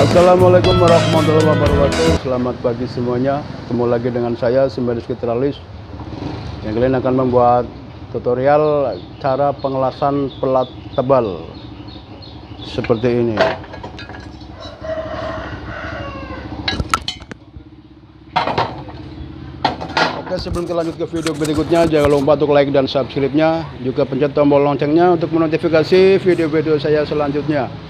Assalamualaikum warahmatullahi wabarakatuh. Selamat pagi semuanya. Ketemu lagi dengan saya Simbaris Kitralis Yang kalian akan membuat tutorial Cara pengelasan pelat tebal. Seperti ini. Oke sebelum kita lanjut ke video berikutnya Jangan lupa untuk like dan subscribe-nya. Juga pencet tombol loncengnya Untuk menotifikasi video-video saya selanjutnya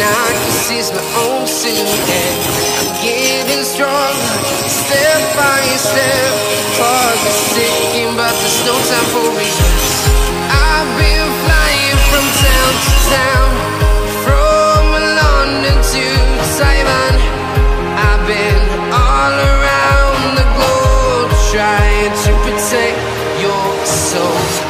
now I can see my own silhouette. I'm getting stronger, step by step. Cause but there's no time for regrets. I've been flying from town to town, from London to Taiwan. I've been all around the globe trying to protect your soul.